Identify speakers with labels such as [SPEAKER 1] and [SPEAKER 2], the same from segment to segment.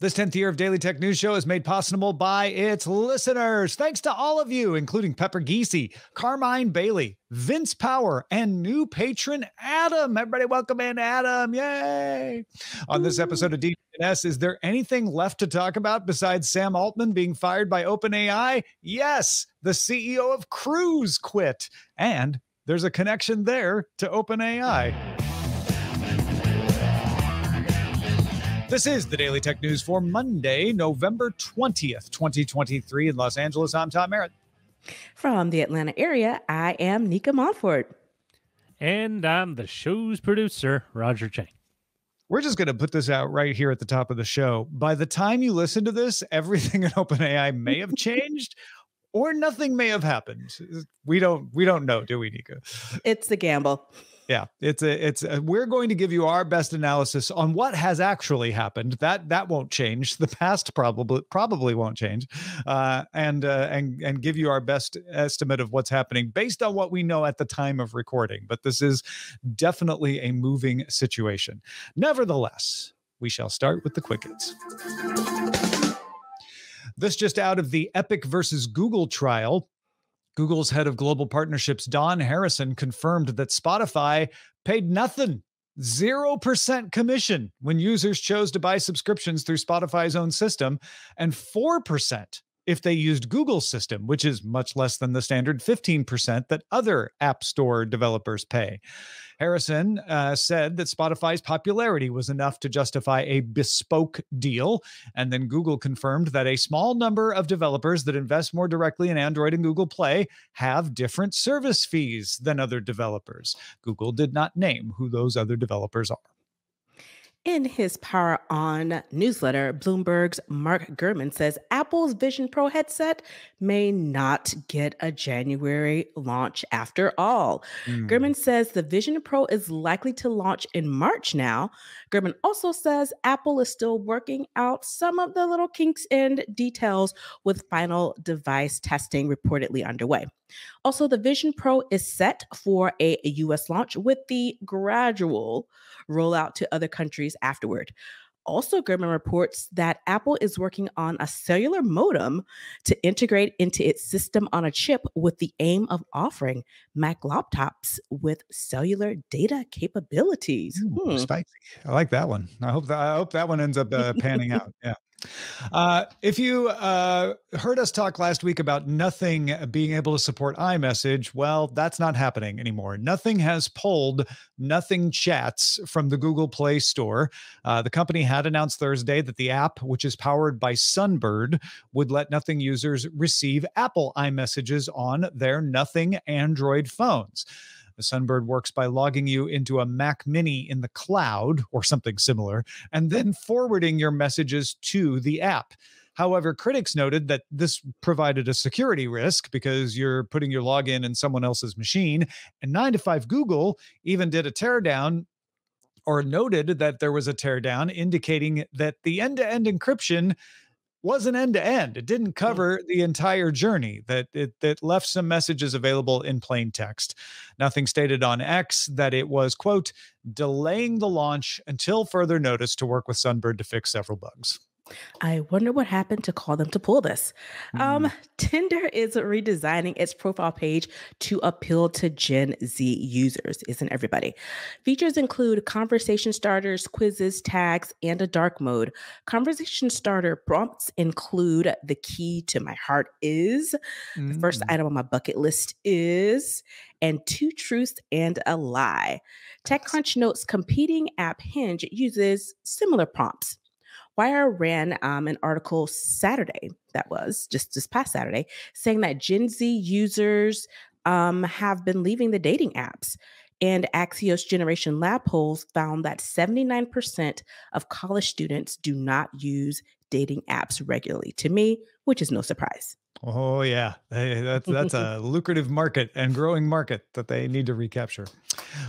[SPEAKER 1] This 10th year of Daily Tech News Show is made possible by its listeners. Thanks to all of you, including Pepper Geesey, Carmine Bailey, Vince Power, and new patron Adam. Everybody, welcome in Adam. Yay. On this episode of DTNS, is there anything left to talk about besides Sam Altman being fired by OpenAI? Yes, the CEO of Cruise quit. And there's a connection there to OpenAI. This is the Daily Tech News for Monday, November 20th, 2023 in Los Angeles. I'm Tom Merritt.
[SPEAKER 2] From the Atlanta area, I am Nica Montford.
[SPEAKER 3] And I'm the show's producer, Roger Chang.
[SPEAKER 1] We're just going to put this out right here at the top of the show. By the time you listen to this, everything in OpenAI may have changed or nothing may have happened. We don't we don't know, do we, Nika?
[SPEAKER 2] It's a gamble.
[SPEAKER 1] Yeah, it's a it's a, we're going to give you our best analysis on what has actually happened. That that won't change. The past probably probably won't change, uh, and uh, and and give you our best estimate of what's happening based on what we know at the time of recording. But this is definitely a moving situation. Nevertheless, we shall start with the quick. This just out of the Epic versus Google trial. Google's head of global partnerships, Don Harrison, confirmed that Spotify paid nothing, 0% commission when users chose to buy subscriptions through Spotify's own system, and 4% if they used Google's system, which is much less than the standard 15% that other App Store developers pay. Harrison uh, said that Spotify's popularity was enough to justify a bespoke deal. And then Google confirmed that a small number of developers that invest more directly in Android and Google Play have different service fees than other developers. Google did not name who those other developers are.
[SPEAKER 2] In his Power On newsletter, Bloomberg's Mark Gurman says Apple's Vision Pro headset may not get a January launch after all. Mm. Gurman says the Vision Pro is likely to launch in March now. Gurman also says Apple is still working out some of the little kinks and details with final device testing reportedly underway. Also, the Vision Pro is set for a US launch with the gradual rollout to other countries afterward. Also, Gurman reports that Apple is working on a cellular modem to integrate into its system on a chip with the aim of offering Mac laptops with cellular data capabilities.
[SPEAKER 1] Ooh, hmm. Spicy. I like that one. I hope that I hope that one ends up uh, panning out. Yeah. Uh, if you uh, heard us talk last week about nothing being able to support iMessage, well, that's not happening anymore. Nothing has pulled Nothing Chats from the Google Play Store. Uh, the company had announced Thursday that the app, which is powered by Sunbird, would let Nothing users receive Apple iMessages on their Nothing Android phones. The Sunbird works by logging you into a Mac Mini in the cloud or something similar, and then forwarding your messages to the app. However, critics noted that this provided a security risk because you're putting your login in someone else's machine. And 9 to 5 Google even did a teardown or noted that there was a teardown indicating that the end to end encryption wasn't end to end. It didn't hmm. cover the entire journey. That it that left some messages available in plain text. Nothing stated on X that it was quote delaying the launch until further notice to work with Sunbird to fix several bugs.
[SPEAKER 2] I wonder what happened to call them to pull this. Mm. Um, Tinder is redesigning its profile page to appeal to Gen Z users, isn't everybody? Features include conversation starters, quizzes, tags, and a dark mode. Conversation starter prompts include the key to my heart is, mm. the first mm. item on my bucket list is, and two truths and a lie. TechCrunch notes competing app Hinge uses similar prompts. Wired ran um, an article Saturday, that was just this past Saturday, saying that Gen Z users um, have been leaving the dating apps. And Axios Generation Lab polls found that 79% of college students do not use dating apps regularly. To me, which is no surprise.
[SPEAKER 1] Oh yeah, hey, that's that's a lucrative market and growing market that they need to recapture.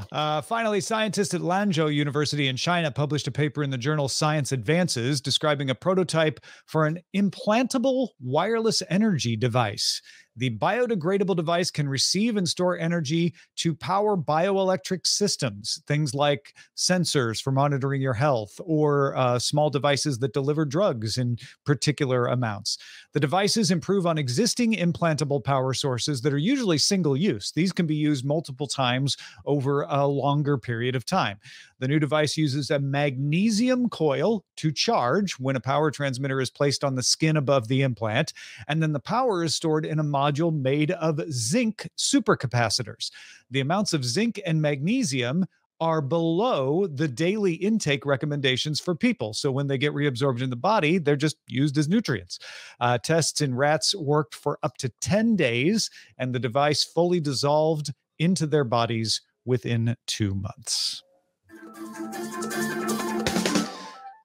[SPEAKER 1] Uh, finally, scientists at Lanzhou University in China published a paper in the journal Science Advances describing a prototype for an implantable wireless energy device. The biodegradable device can receive and store energy to power bioelectric systems, things like sensors for monitoring your health or uh, small devices that deliver drugs in particular amounts. The devices improve on existing implantable power sources that are usually single use. These can be used multiple times over a longer period of time. The new device uses a magnesium coil to charge when a power transmitter is placed on the skin above the implant, and then the power is stored in a module made of zinc supercapacitors. The amounts of zinc and magnesium are below the daily intake recommendations for people. So when they get reabsorbed in the body, they're just used as nutrients. Uh, tests in rats worked for up to 10 days, and the device fully dissolved into their bodies within two months.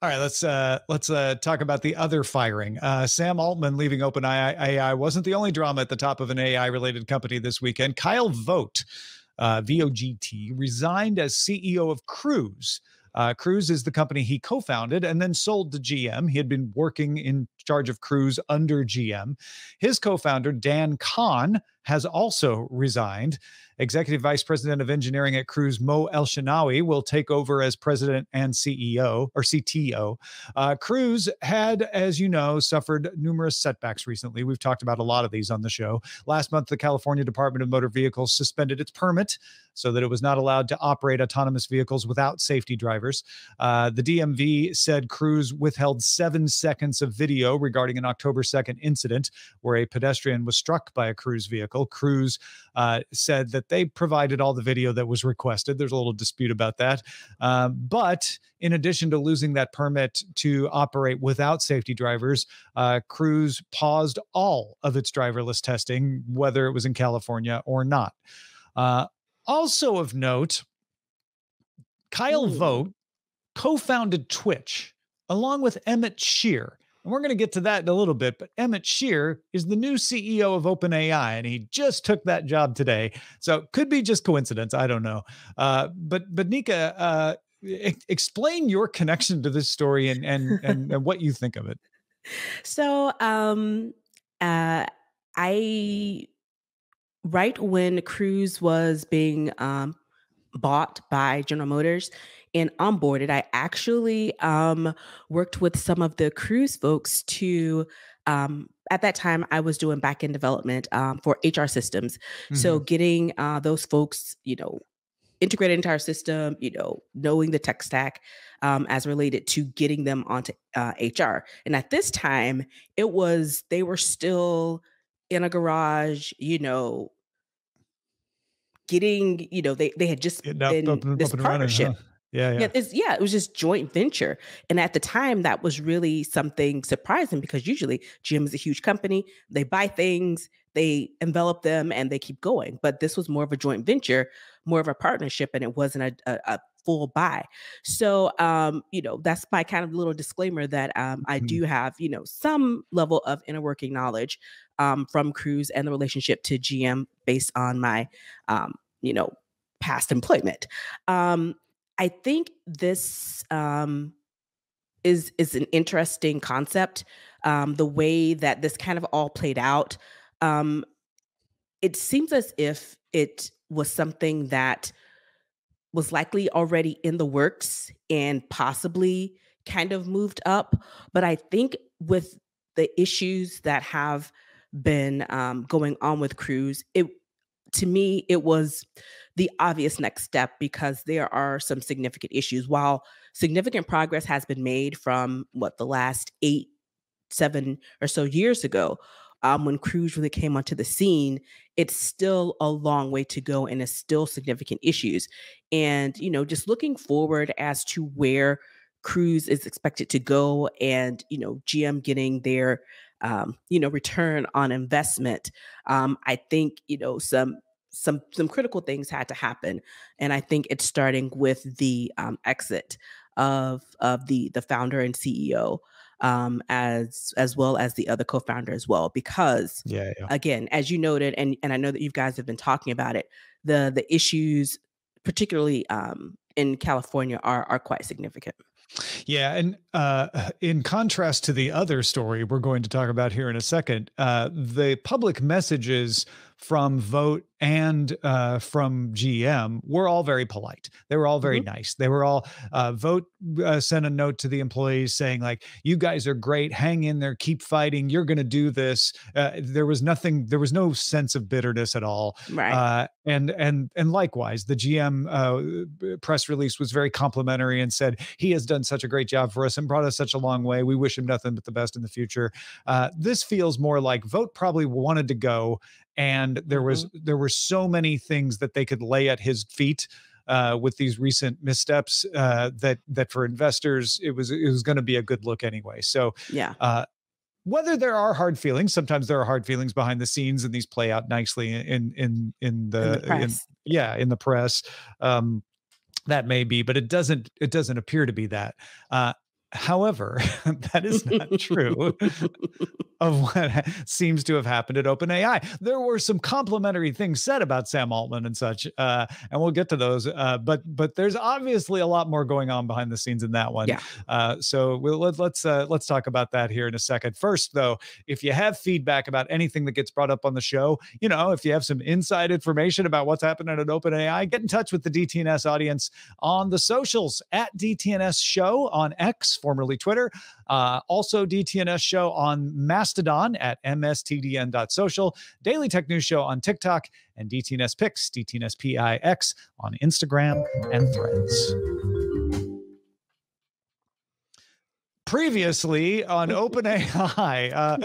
[SPEAKER 1] All right, let's uh, let's uh, talk about the other firing. Uh, Sam Altman leaving OpenAI AI wasn't the only drama at the top of an AI related company this weekend. Kyle Vogt, uh, VOGT, resigned as CEO of Cruise. Uh, Cruise is the company he co founded and then sold to GM. He had been working in charge of Cruise under GM. His co founder, Dan Kan has also resigned. Executive Vice President of Engineering at Cruise, Mo Elshenawy, will take over as President and CEO or CTO. Uh, Cruise had, as you know, suffered numerous setbacks recently. We've talked about a lot of these on the show. Last month, the California Department of Motor Vehicles suspended its permit so that it was not allowed to operate autonomous vehicles without safety drivers. Uh, the DMV said Cruise withheld seven seconds of video regarding an October 2nd incident where a pedestrian was struck by a Cruise vehicle. Cruise uh, said that they provided all the video that was requested. There's a little dispute about that. Uh, but in addition to losing that permit to operate without safety drivers, uh, Cruise paused all of its driverless testing, whether it was in California or not. Uh, also of note, Kyle
[SPEAKER 2] Ooh.
[SPEAKER 1] Vogt co founded Twitch along with Emmett Shear. And we're going to get to that in a little bit, but Emmett Shear is the new CEO of OpenAI, and he just took that job today. So it could be just coincidence. I don't know. Uh, but but Nica, uh, e- explain your connection to this story and and and, and what you think of it.
[SPEAKER 2] So, um, uh, I right when Cruise was being um, bought by General Motors and onboarded, I actually um, worked with some of the Cruise folks to. Um, at that time, I was doing back end development um, for HR systems. So,
[SPEAKER 1] Mhm.
[SPEAKER 2] getting uh, those folks, you know, integrated into our system, you know, knowing the tech stack um, as related to getting them onto uh, HR. And at this time, it was they were still in a garage, you know, getting, you know, they they had just
[SPEAKER 1] Getting up,
[SPEAKER 2] been
[SPEAKER 1] up, and-
[SPEAKER 2] this
[SPEAKER 1] up and running.
[SPEAKER 2] partnership.
[SPEAKER 1] Huh? Yeah, yeah.
[SPEAKER 2] Yeah, yeah, it was just joint venture. And at the time, that was really something surprising because usually GM is a huge company. They buy things, they envelop them, and they keep going. But this was more of a joint venture, more of a partnership, and it wasn't a, a, a full buy. So um, you know, that's my kind of little disclaimer that um I
[SPEAKER 1] Mhm.
[SPEAKER 2] do have, you know, some level of inner working knowledge um from Cruise and the relationship to GM based on my um, you know, past employment. Um, I think this um, is is an interesting concept. Um, the way that this kind of all played out, um, it seems as if it was something that was likely already in the works and possibly kind of moved up. But I think with the issues that have been um, going on with Cruise, it to me it was the obvious next step because there are some significant issues. While significant progress has been made from what the last eight, seven or so years ago, um, when Cruise really came onto the scene, it's still a long way to go and it's still significant issues. And, you know, just looking forward as to where Cruise is expected to go and, you know, GM getting their, um, you know, return on investment. Um, I think, you know, some some some critical things had to happen and i think it's starting with the um, exit of of the the founder and ceo um, as as well as the other co-founder as well because
[SPEAKER 1] Yeah, yeah.
[SPEAKER 2] again as you noted and and i know that you guys have been talking about it the the issues particularly um, in california are are quite significant
[SPEAKER 1] Yeah, and uh, in contrast to the other story we're going to talk about here in a second, uh, the public messages from Vogt and uh, from GM were all very polite. They were all very mm-hmm. nice. They were all uh, Vogt uh, sent a note to the employees saying like, "You guys are great. Hang in there. Keep fighting. You're going to do this." Uh, there was nothing. There was no sense of bitterness at all.
[SPEAKER 2] Right. Uh,
[SPEAKER 1] and and and likewise, the GM uh, press release was very complimentary and said he has done such a great job for us and brought us such a long way. We wish him nothing but the best in the future. this feels more like Vogt probably wanted to go and there mm-hmm. was there were so many things that they could lay at his feet uh, with these recent missteps uh, that that for investors it was it was going to be a good look anyway. So
[SPEAKER 2] yeah.
[SPEAKER 1] Uh, whether there are hard feelings, sometimes there are hard feelings behind the scenes, and these play out nicely in in in the,
[SPEAKER 2] in the in,
[SPEAKER 1] yeah in the press. Um, that may be, but it doesn't it doesn't appear to be that. Uh, However, that is not true of what seems to have happened at OpenAI. There were some complimentary things said about Sam Altman and such, uh, and we'll get to those. Uh, but but there's obviously a lot more going on behind the scenes in that one.
[SPEAKER 2] Yeah.
[SPEAKER 1] Uh, so we'll, let, let's uh, let's talk about that here in a second. First, though, if you have feedback about anything that gets brought up on the show, you know, if you have some inside information about what's happening at OpenAI, get in touch with the DTNS audience on the socials at DTNS Show on X formerly Twitter. Uh, also, DTNS Show on Mastodon at mstdn.social, Daily Tech News Show on TikTok, and DTNS Pix, DTNS PIX on Instagram and Threads previously on OpenAI. Uh,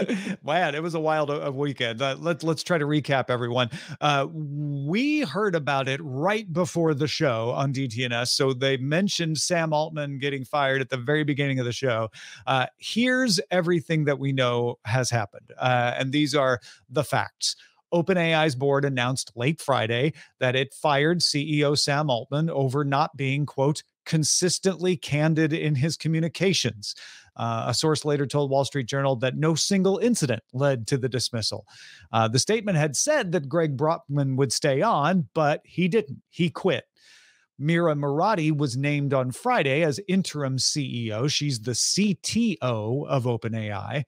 [SPEAKER 1] man, it was a wild uh, weekend. Uh, let's let's try to recap, everyone. Uh, we heard about it right before the show on DTNS. So they mentioned Sam Altman getting fired at the very beginning of the show. Uh, here's everything that we know has happened, uh, and these are the facts. OpenAI's board announced late Friday that it fired CEO Sam Altman over not being, quote, consistently candid in his communications. Uh, a source later told Wall Street Journal that no single incident led to the dismissal. Uh, the statement had said that Greg Brockman would stay on, but he didn't. He quit. Mira Murati was named on Friday as interim CEO. She's the CTO of OpenAI.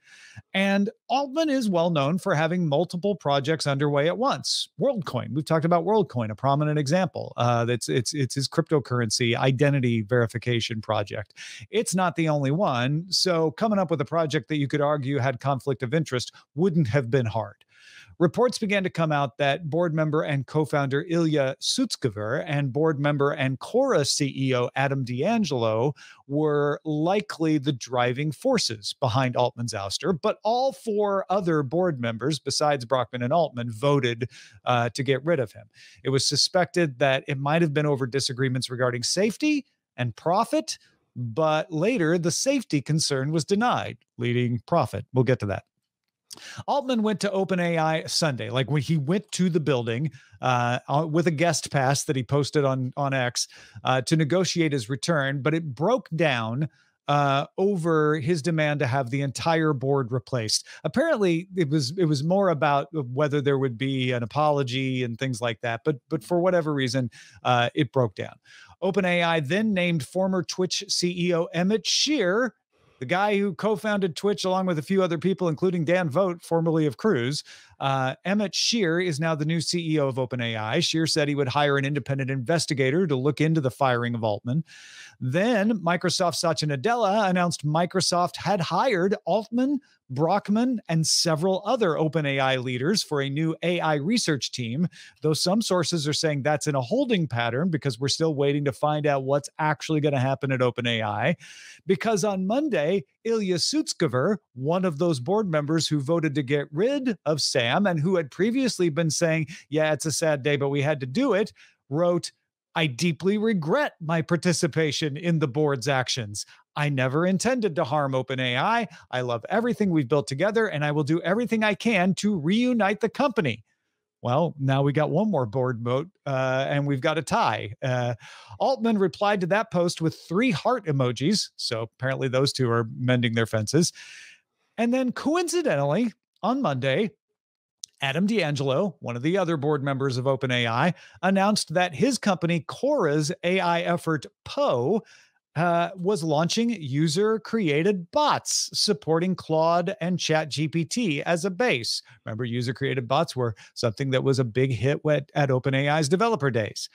[SPEAKER 1] And Altman is well known for having multiple projects underway at once. WorldCoin, we've talked about WorldCoin, a prominent example. Uh, that's it's it's his cryptocurrency identity verification project. It's not the only one. So coming up with a project that you could argue had conflict of interest wouldn't have been hard reports began to come out that board member and co-founder Ilya Sutskever and board member and Quora CEO Adam D'Angelo were likely the driving forces behind Altman's ouster, but all four other board members, besides Brockman and Altman, voted uh, to get rid of him. It was suspected that it might have been over disagreements regarding safety and profit, but later the safety concern was denied, leading profit. We'll get to that. Altman went to OpenAI Sunday, like when he went to the building uh, with a guest pass that he posted on on X uh, to negotiate his return, but it broke down uh, over his demand to have the entire board replaced. Apparently, it was it was more about whether there would be an apology and things like that. But but for whatever reason, uh, it broke down. OpenAI then named former Twitch CEO Emmett Shear the guy who co-founded Twitch along with a few other people, including Dan Vogt, formerly of Cruise. Uh, Emmett Shear is now the new CEO of OpenAI. Shear said he would hire an independent investigator to look into the firing of Altman. Then Microsoft Satya Nadella announced Microsoft had hired Altman, Brockman, and several other OpenAI leaders for a new AI research team, though some sources are saying that's in a holding pattern because we're still waiting to find out what's actually going to happen at OpenAI. Because on Monday, Ilya Sutskever, one of those board members who voted to get rid of Sam and who had previously been saying, Yeah, it's a sad day, but we had to do it, wrote, I deeply regret my participation in the board's actions. I never intended to harm OpenAI. I love everything we've built together, and I will do everything I can to reunite the company. Well, now we got one more board vote, uh, and we've got a tie. Uh, Altman replied to that post with three heart emojis. So apparently, those two are mending their fences. And then, coincidentally, on Monday, Adam D'Angelo, one of the other board members of OpenAI, announced that his company, Quora's AI effort Poe, uh, was launching user created bots supporting Claude and ChatGPT as a base. Remember, user created bots were something that was a big hit at, at OpenAI's developer days.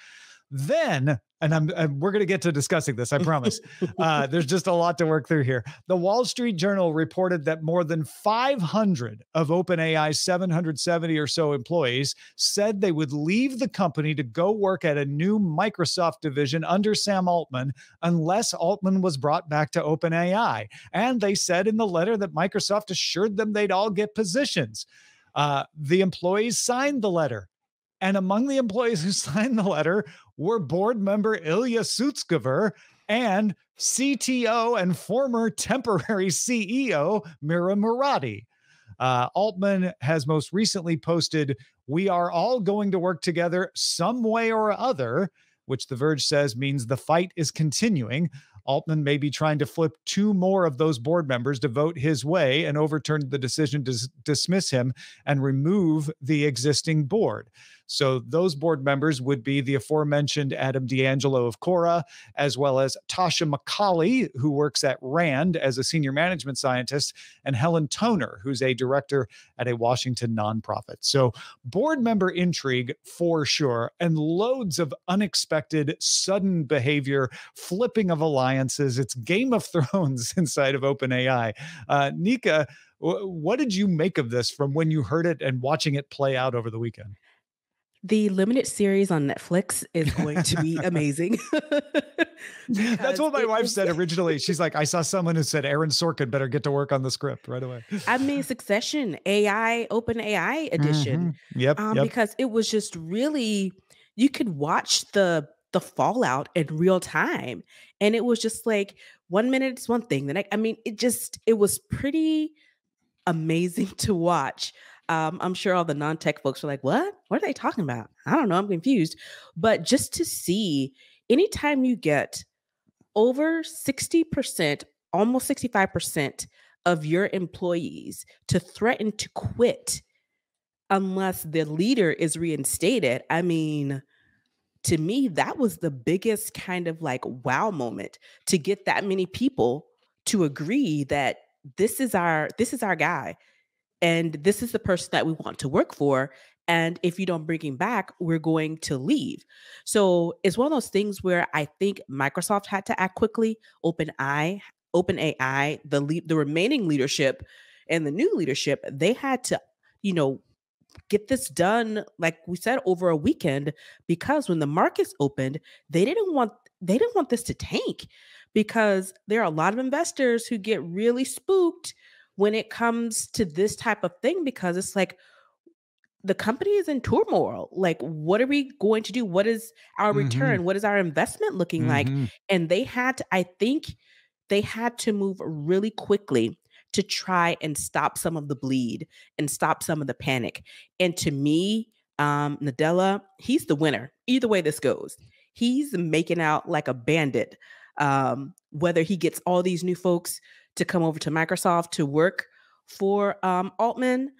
[SPEAKER 1] Then, and I'm, I'm we're going to get to discussing this, I promise. uh, there's just a lot to work through here. The Wall Street Journal reported that more than 500 of OpenAI's 770 or so employees said they would leave the company to go work at a new Microsoft division under Sam Altman unless Altman was brought back to OpenAI. And they said in the letter that Microsoft assured them they'd all get positions. Uh, the employees signed the letter. And among the employees who signed the letter were board member Ilya Sutskever and CTO and former temporary CEO Mira Murati. Uh, Altman has most recently posted, We are all going to work together some way or other, which The Verge says means the fight is continuing. Altman may be trying to flip two more of those board members to vote his way and overturn the decision to dismiss him and remove the existing board. So those board members would be the aforementioned Adam D'Angelo of Quora, as well as Tasha McCauley, who works at RAND as a senior management scientist, and Helen Toner, who's a director at a Washington nonprofit. So board member intrigue for sure, and loads of unexpected, sudden behavior, flipping of alliances. It's Game of Thrones inside of OpenAI. Uh, Nica, what did you make of this from when you heard it and watching it play out over the weekend?
[SPEAKER 2] The limited series on Netflix is going to be amazing.
[SPEAKER 1] That's what my wife was... said originally. She's like, I saw someone who said Aaron Sorkin better get to work on the script right away.
[SPEAKER 2] I mean, Succession, AI, Open AI edition.
[SPEAKER 1] Mm-hmm. Yep,
[SPEAKER 2] um,
[SPEAKER 1] yep.
[SPEAKER 2] Because it was just really, you could watch the the fallout in real time, and it was just like one minute it's one thing. The next, I mean, it just it was pretty amazing to watch. Um, I'm sure all the non tech folks are like, what? What are they talking about? I don't know. I'm confused. But just to see, anytime you get over 60%, almost 65% of your employees to threaten to quit unless the leader is reinstated, I mean, to me, that was the biggest kind of like wow moment to get that many people to agree that this is our this is our guy and this is the person that we want to work for and if you don't bring him back we're going to leave. So it's one of those things where i think microsoft had to act quickly open eye open ai the the remaining leadership and the new leadership they had to you know get this done like we said over a weekend because when the markets opened they didn't want they didn't want this to tank because there are a lot of investors who get really spooked when it comes to this type of thing because it's like the company is in turmoil. Like, what are we going to do? What is our mm-hmm. return? What is our investment looking mm-hmm. like? And they had to, I think they had to move really quickly to try and stop some of the bleed and stop some of the panic. And to me, um, Nadella, he's the winner. Either way this goes, he's making out like a bandit. Um, whether he gets all these new folks to come over to Microsoft to work for um, Altman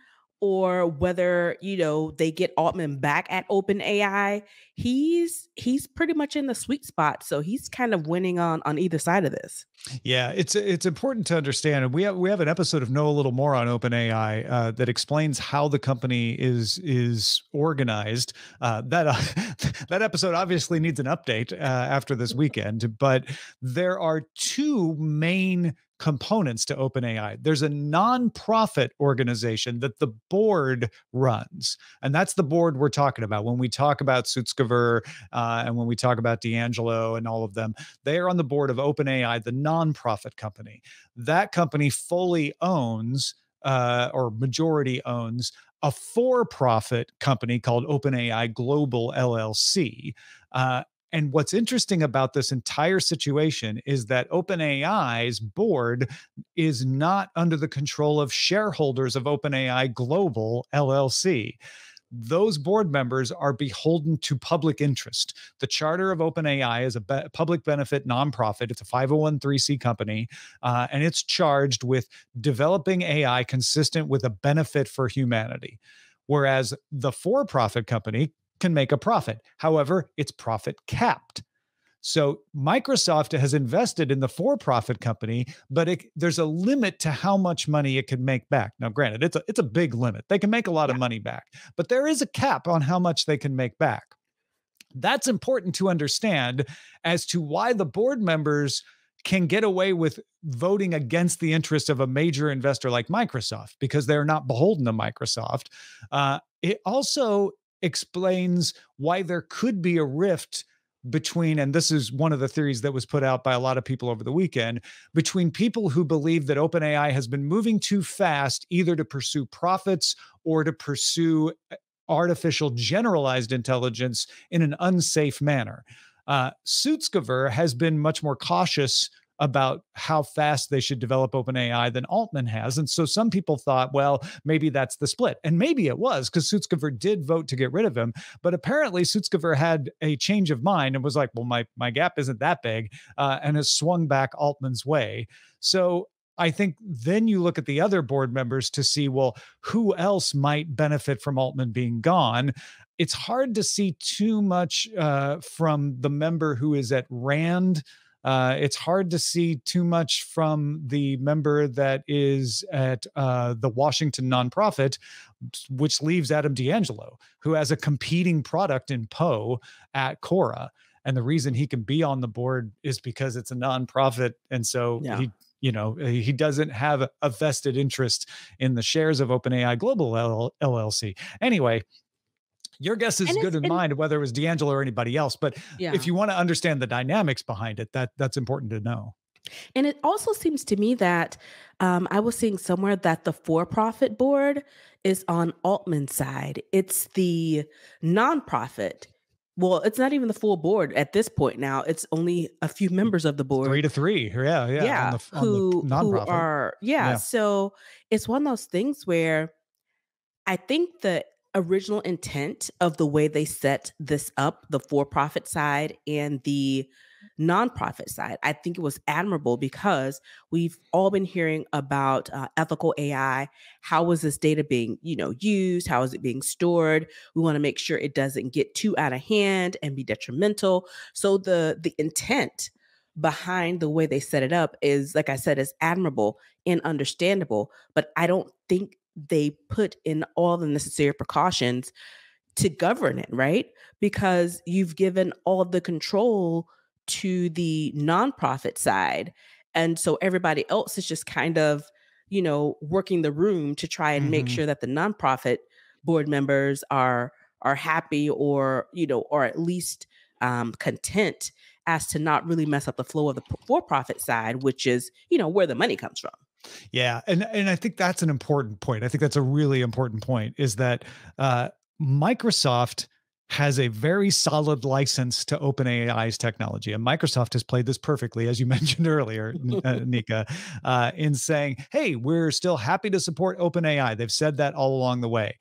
[SPEAKER 2] or whether you know they get Altman back at OpenAI, he's he's pretty much in the sweet spot. So he's kind of winning on on either side of this.
[SPEAKER 1] Yeah, it's it's important to understand, and we have we have an episode of Know a Little More on OpenAI uh, that explains how the company is is organized. Uh, that uh, that episode obviously needs an update uh, after this weekend, but there are two main components to OpenAI. There's a nonprofit organization that the board runs, and that's the board we're talking about when we talk about Sutskever uh, and when we talk about D'Angelo and all of them. They are on the board of OpenAI, the nonprofit company. That company fully owns uh, or majority owns a for profit company called OpenAI Global LLC. Uh, and what's interesting about this entire situation is that OpenAI's board is not under the control of shareholders of OpenAI Global LLC. Those board members are beholden to public interest. The charter of OpenAI is a be- public benefit nonprofit. It's a 501c company, uh, and it's charged with developing AI consistent with a benefit for humanity. Whereas the for profit company can make a profit. However, it's profit capped. So Microsoft has invested in the for-profit company, but it, there's a limit to how much money it can make back. Now, granted, it's a it's a big limit. They can make a lot yeah. of money back, but there is a cap on how much they can make back. That's important to understand as to why the board members can get away with voting against the interest of a major investor like Microsoft because they're not beholden to Microsoft. Uh, it also explains why there could be a rift between, and this is one of the theories that was put out by a lot of people over the weekend, between people who believe that OpenAI has been moving too fast, either to pursue profits or to pursue uh, artificial generalized intelligence in an unsafe manner. Uh, Sutskever has been much more cautious about how fast they should develop OpenAI than Altman has. And so some people thought, well, maybe that's the split. And maybe it was because Sutskever did vote to get rid of him. But apparently Sutskever had a change of mind and was like, well, my, my gap isn't that big uh, and has swung back Altman's way. So I think then you look at the other board members to see, well, who else might benefit from Altman being gone? It's hard to see too much uh, from the member who is at Rand uh, it's hard to see too much from the member that is at uh, the Washington nonprofit, which leaves Adam D'Angelo, who has a competing product in Poe at Quora. And the reason he can be on the board is because it's a nonprofit. And so yeah. he you know he doesn't have a vested interest in the shares of OpenAI Global LLC. Anyway, your guess is and good in mine whether it was D'Angelo or anybody else. But yeah. if you want to understand the dynamics behind it, that that's important to know.
[SPEAKER 2] And it also seems to me that um, I was seeing somewhere that the for-profit board is on Altman's side. It's the nonprofit. Well, it's not even the full board at this point now. It's only a few members of the board.
[SPEAKER 1] Three to three. Yeah. Yeah.
[SPEAKER 2] Yeah. On the, who, who are, yeah, yeah. So it's one of those things where I think that original intent of the way they set this up, the for profit side and the nonprofit side. I think it was admirable because we've all been hearing about uh, ethical AI. How is this data being, you know, used? How is it being stored? We want to make sure it doesn't get too out of hand and be detrimental. So the the intent behind the way they set it up is like I said is admirable and understandable, but I don't think they put in all the necessary precautions to govern it, right? Because you've given all the control to the nonprofit side. And so everybody else is just kind of, you know, working the room to try and mm-hmm. make sure that the nonprofit board members are are happy or, you know, or at least um, content as to not really mess up the flow of the for-profit side, which is, you know, where the money comes from.
[SPEAKER 1] Yeah, and and I think that's an important point. I think that's a really important point is that uh, Microsoft has a very solid license to OpenAI's technology, and Microsoft has played this perfectly, as you mentioned earlier, uh, Nica, uh, in saying, "Hey, we're still happy to support OpenAI." They've said that all along the way,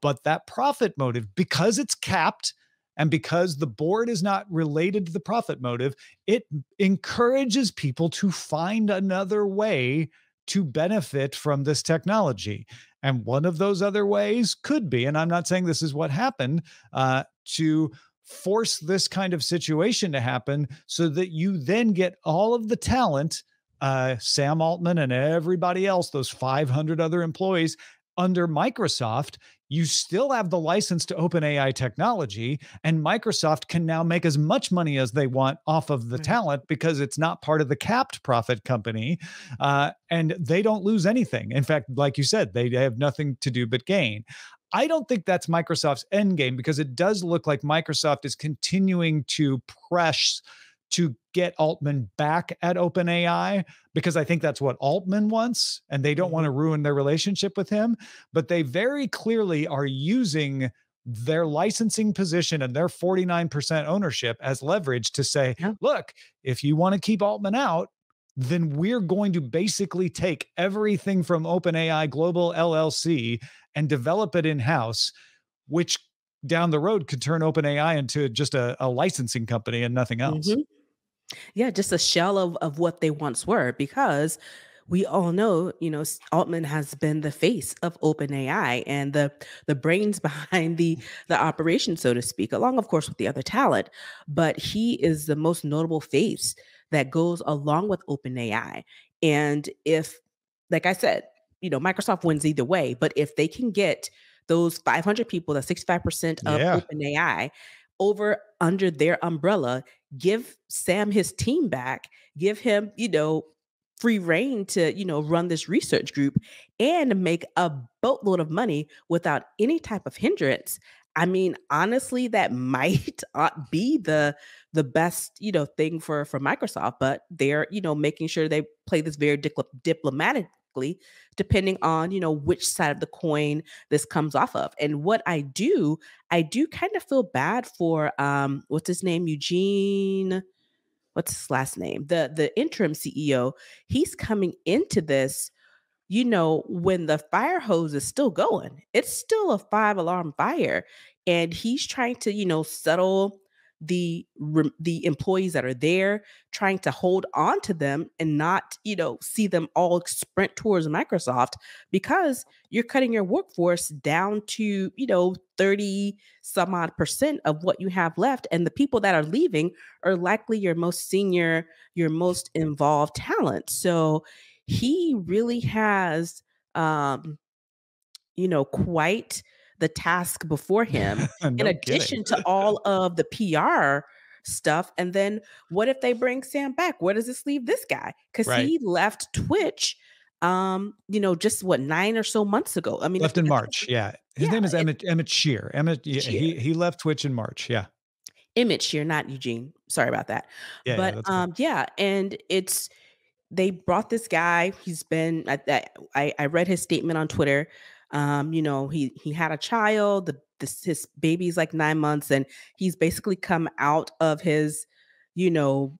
[SPEAKER 1] but that profit motive, because it's capped and because the board is not related to the profit motive, it encourages people to find another way to benefit from this technology. And one of those other ways could be, and I'm not saying this is what happened, uh, to force this kind of situation to happen so that you then get all of the talent, uh, Sam Altman and everybody else, those 500 other employees under Microsoft, you still have the license to OpenAI technology, and Microsoft can now make as much money as they want off of the right. talent because it's not part of the capped profit company, uh, and they don't lose anything. In fact, like you said, they have nothing to do but gain. I don't think that's Microsoft's end game because it does look like Microsoft is continuing to press to get Altman back at OpenAI because I think that's what Altman wants and they don't want to mm-hmm. ruin their relationship with him. But they very clearly are using their licensing position and their 49% ownership as leverage to say, yeah. look, if you want to keep Altman out, then we're going to basically take everything from OpenAI Global LLC and develop it in house, which down the road could turn OpenAI into just a, a licensing company and nothing else. Mm-hmm.
[SPEAKER 2] Yeah, just a shell of, of what they once were because we all know, you know, Altman has been the face of OpenAI and the the brains behind the the operation, so to speak, along, of course, with the other talent. But he is the most notable face that goes along with OpenAI. And if, like I said, you know, Microsoft wins either way, but if they can get those 500 people, the 65% of
[SPEAKER 1] Yeah.
[SPEAKER 2] OpenAI over under their umbrella, give Sam his team back, give him, you know, free reign to, you know, run this research group and make a boatload of money without any type of hindrance. I mean, honestly, that might uh, be the the best, you know, thing for for Microsoft, but they're, you know, making sure they play this very dipl- diplomatically depending on, you know, which side of the coin this comes off of. And what I do, I do kind of feel bad for um what's his name, Eugene what's his last name? The the interim CEO, he's coming into this, you know, when the fire hose is still going. It's still a five alarm fire and he's trying to, you know, settle the the employees that are there trying to hold on to them and not you know see them all sprint towards microsoft because you're cutting your workforce down to you know 30 some odd percent of what you have left and the people that are leaving are likely your most senior your most involved talent. So he really has um you know quite the task before him in addition to all of the PR stuff. And then what if they bring Sam back? Where does this leave this guy? Because
[SPEAKER 1] Right.
[SPEAKER 2] he left Twitch, um, you know, just what nine or so months ago. I mean,
[SPEAKER 1] Left in March. Yeah. His
[SPEAKER 2] Yeah,
[SPEAKER 1] name is
[SPEAKER 2] it-
[SPEAKER 1] Emmett Emmett Shear. Emmett yeah, he
[SPEAKER 2] Shear.
[SPEAKER 1] he left Twitch in March. Yeah.
[SPEAKER 2] Emmett Shear, not Eugene. Sorry about that.
[SPEAKER 1] Yeah. yeah,
[SPEAKER 2] but
[SPEAKER 1] cool.
[SPEAKER 2] um, yeah, and it's they brought this guy. He's been I- I I read his statement on Twitter. Um, you know, he he had a child. The this his baby's like nine months, and he's basically come out of his, you know,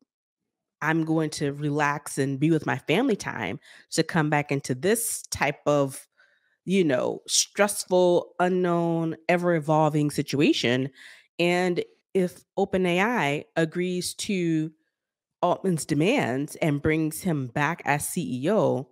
[SPEAKER 2] I'm going to relax and be with my family time to come back into this type of, you know, stressful, unknown, ever evolving situation. And if OpenAI agrees to Altman's demands and brings him back as CEO,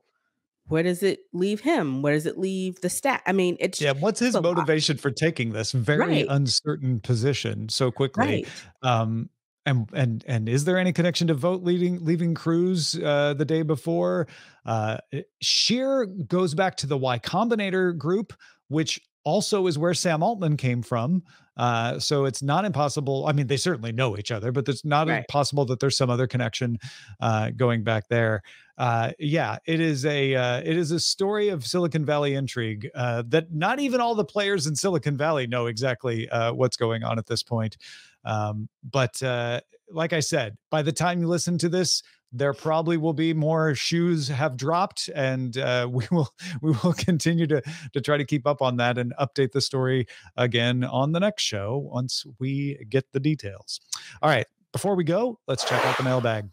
[SPEAKER 2] where does it leave him? Where does it leave the staff? I mean, it's
[SPEAKER 1] yeah. What's his
[SPEAKER 2] a lot.
[SPEAKER 1] motivation for taking this very
[SPEAKER 2] Right.
[SPEAKER 1] uncertain position so quickly?
[SPEAKER 2] right.
[SPEAKER 1] Um, and and and is there any connection to Vogt leading leaving Cruise uh, the day before? Uh, Shear goes back to the Y Combinator group, which also is where Sam Altman came from. Uh, so it's not impossible. I mean, they certainly know each other, but it's not
[SPEAKER 2] Right.
[SPEAKER 1] impossible that there's some other connection uh, going back there. Uh, yeah, it is a uh, it is a story of Silicon Valley intrigue uh, that not even all the players in Silicon Valley know exactly uh, what's going on at this point. Um, but uh, like I said, by the time you listen to this, there probably will be more shoes have dropped, and uh, we will we will continue to to try to keep up on that and update the story again on the next show once we get the details. All right, before we go, let's check out the mailbag.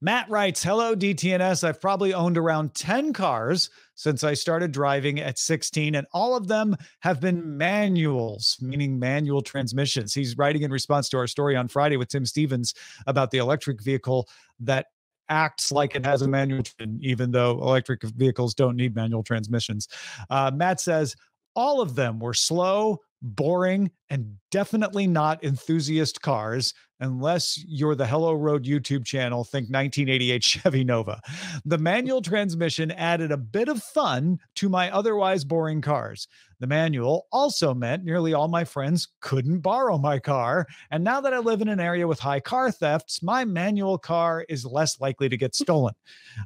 [SPEAKER 1] Matt writes, Hello, DTNS. I've probably owned around 10 cars since I started driving at 16, and all of them have been manuals, meaning manual transmissions. He's writing in response to our story on Friday with Tim Stevens about the electric vehicle that acts like it has a manual, even though electric vehicles don't need manual transmissions. Uh, Matt says, all of them were slow, boring, and definitely not enthusiast cars, unless you're the Hello Road YouTube channel, think 1988 Chevy Nova. The manual transmission added a bit of fun to my otherwise boring cars. The manual also meant nearly all my friends couldn't borrow my car. And now that I live in an area with high car thefts, my manual car is less likely to get stolen.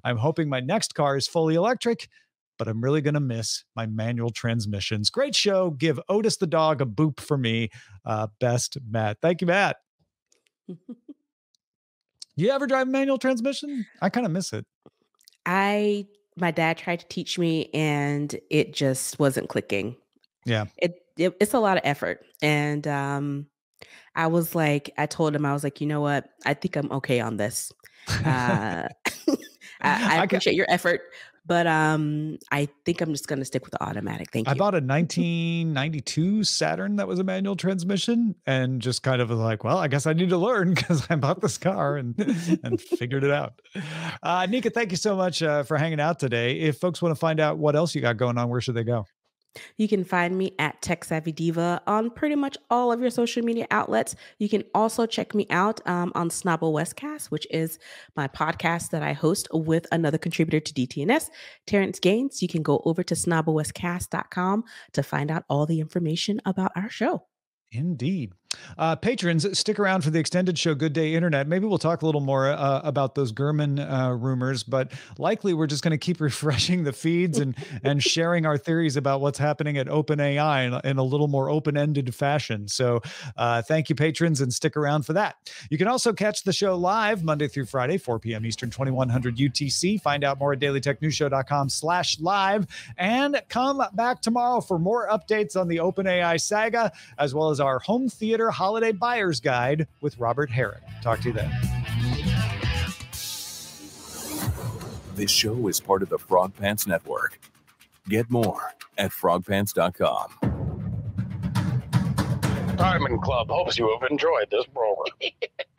[SPEAKER 1] I'm hoping my next car is fully electric but I'm really going to miss my manual transmissions. Great show. Give Otis the dog a boop for me. Uh, best, Matt. Thank you, Matt. Do you ever drive a manual transmission? I kind of miss it.
[SPEAKER 2] I my dad tried to teach me and it just wasn't clicking.
[SPEAKER 1] Yeah.
[SPEAKER 2] It, it it's a lot of effort. And um I was like I told him I was like, "You know what? I think I'm okay on this." Uh I, I appreciate your effort, but um, I think I'm just going to stick with the automatic. Thank you.
[SPEAKER 1] I bought a 1992 Saturn that was a manual transmission, and just kind of was like, well, I guess I need to learn because I bought this car and and figured it out. Uh, Nica, thank you so much uh, for hanging out today. If folks want to find out what else you got going on, where should they go?
[SPEAKER 2] You can find me at Tech Savvy Diva on pretty much all of your social media outlets. You can also check me out um, on Snobble Westcast, which is my podcast that I host with another contributor to DTNS, Terrence Gaines. You can go over to snobblewestcast.com to find out all the information about our show.
[SPEAKER 1] Indeed. Uh, patrons, stick around for the extended show, Good Day Internet. Maybe we'll talk a little more uh, about those Gurman uh, rumors, but likely we're just going to keep refreshing the feeds and and sharing our theories about what's happening at OpenAI in, in a little more open-ended fashion. So, uh, thank you, patrons, and stick around for that. You can also catch the show live Monday through Friday, 4 p.m. Eastern, 2100 UTC. Find out more at dailytechnewsshow.com/live, and come back tomorrow for more updates on the OpenAI saga, as well as our home theater Theater Holiday Buyer's Guide with Robert Herrick. Talk to you then.
[SPEAKER 4] This show is part of the Frog Pants Network. Get more at frogpants.com.
[SPEAKER 5] Diamond Club hopes you have enjoyed this program.